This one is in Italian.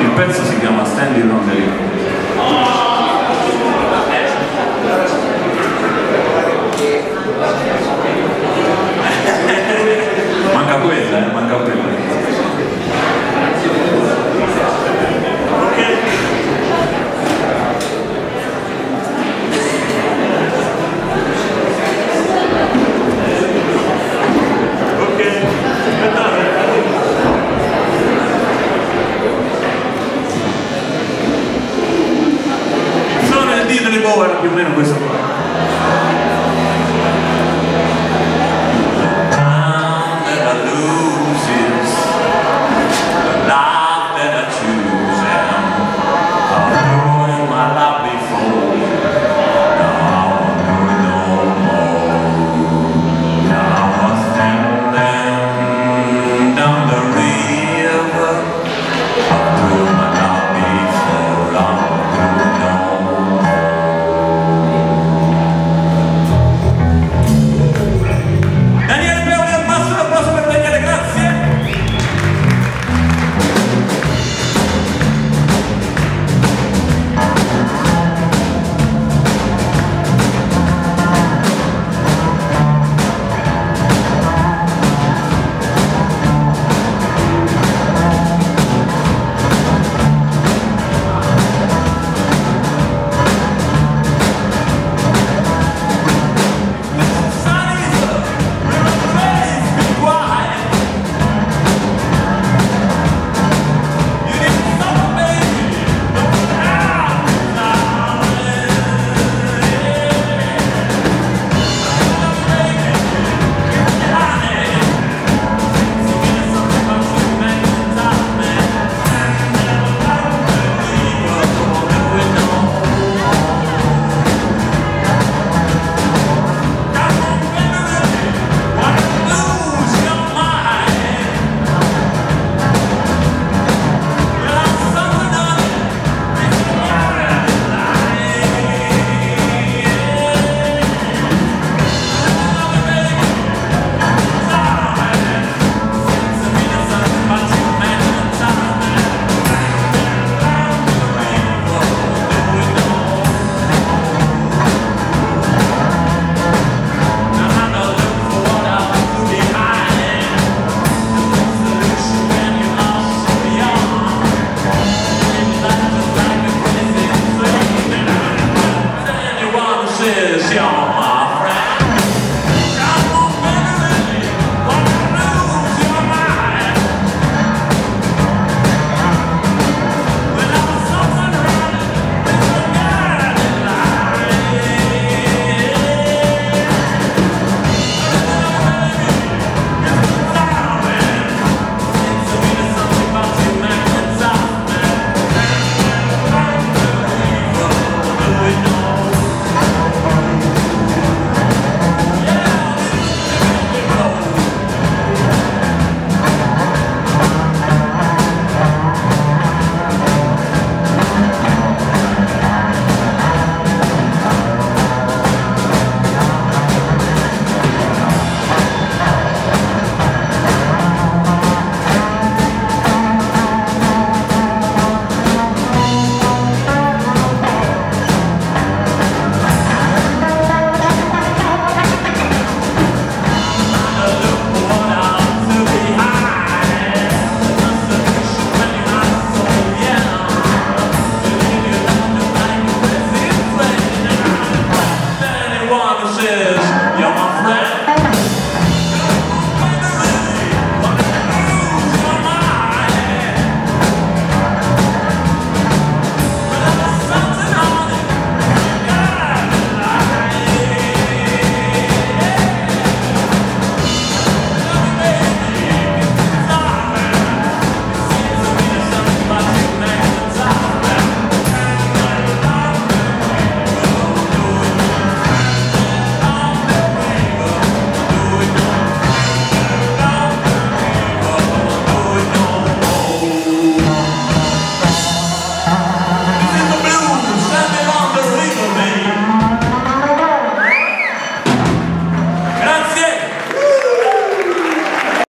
Il pezzo si chiama Standing on the Hill. Manca quella, eh, manca quella.